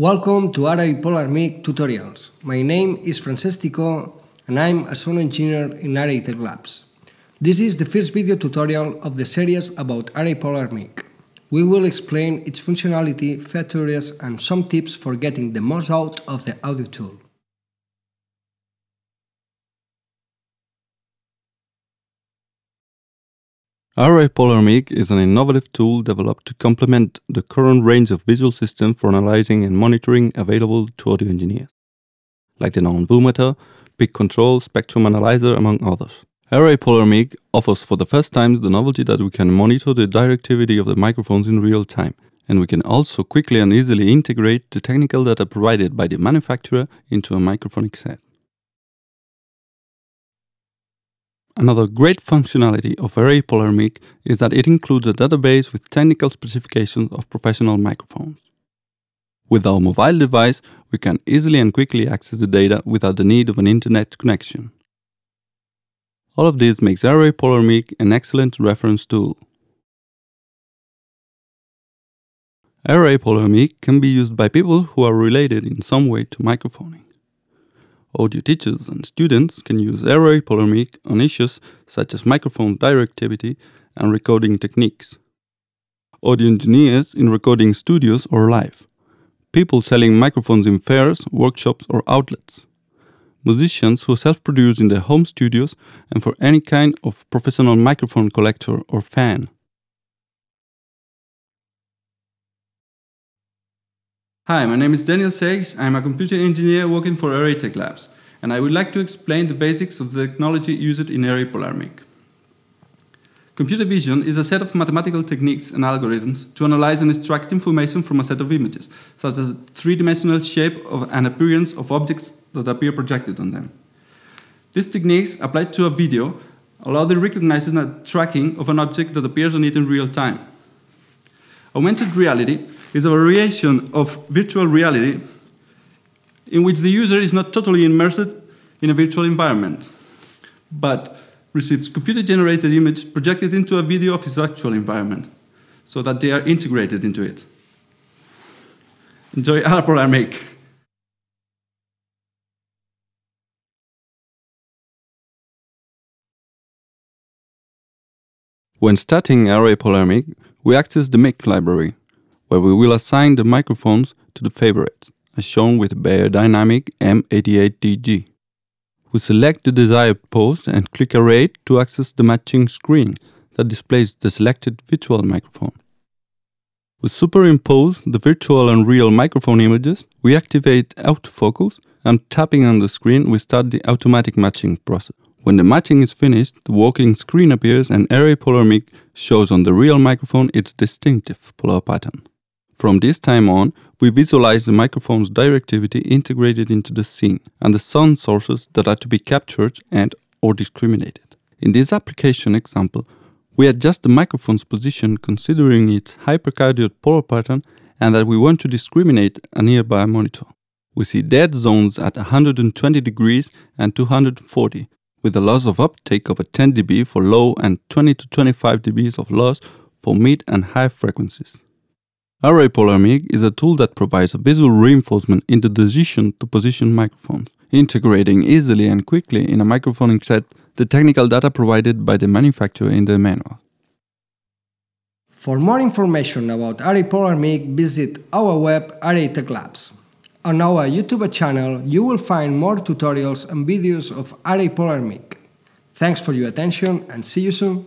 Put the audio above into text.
Welcome to Arapolarmic tutorials. My name is Francesco and I'm a sound engineer in Aratechlabs. This is the first video tutorial of the series about Arapolarmic. We will explain its functionality, features and some tips for getting the most out of the audio tool. Arapolarmic is an innovative tool developed to complement the current range of visual systems for analyzing and monitoring available to audio engineers, like the non-VU peak Control, Spectrum Analyzer, among others. Arapolarmic offers for the first time the novelty that we can monitor the directivity of the microphones in real time, and we can also quickly and easily integrate the technical data provided by the manufacturer into a microphonic set. Another great functionality of Arapolarmic is that it includes a database with technical specifications of professional microphones. With our mobile device, we can easily and quickly access the data without the need of an internet connection. All of this makes Arapolarmic an excellent reference tool. Arapolarmic can be used by people who are related in some way to microphoning. Audio teachers and students can use Arapolarmic on issues such as microphone directivity and recording techniques. Audio engineers in recording studios or live. People selling microphones in fairs, workshops or outlets. Musicians who self-produce in their home studios and for any kind of professional microphone collector or fan. Hi, my name is Daniel Seix. I'm a computer engineer working for Aratechlabs, and I would like to explain the basics of the technology used in Arapolarmic. Computer vision is a set of mathematical techniques and algorithms to analyze and extract information from a set of images, such as three-dimensional shape of an appearance of objects that appear projected on them. These techniques, applied to a video, allow the recognizing and tracking of an object that appears on it in real time. Augmented reality is a variation of virtual reality in which the user is not totally immersed in a virtual environment, but receives computer-generated image projected into a video of his actual environment, so that they are integrated into it. Enjoy Arapolarmic. When starting Arapolarmic, we access the Mic library, where we will assign the microphones to the favorites, as shown with Beyerdynamic M88TG. We select the desired post and click Array to access the matching screen that displays the selected virtual microphone. We superimpose the virtual and real microphone images, we activate autofocus, and tapping on the screen we start the automatic matching process. When the matching is finished, the working screen appears and Arapolarmic shows on the real microphone its distinctive polar pattern. From this time on, we visualize the microphone's directivity integrated into the scene and the sound sources that are to be captured and or discriminated. In this application example, we adjust the microphone's position considering its hypercardioid polar pattern and that we want to discriminate a nearby monitor. We see dead zones at 120 degrees and 240, with a loss of uptake of 10 dB for low and 20 to 25 dB of loss for mid and high frequencies. Arapolarmic is a tool that provides a visual reinforcement in the decision to position microphones, integrating easily and quickly in a microphoning set the technical data provided by the manufacturer in the manual. For more information about Arapolarmic, visit our web Aratechlabs. On our YouTube channel, you will find more tutorials and videos of Arapolarmic. Thanks for your attention and see you soon!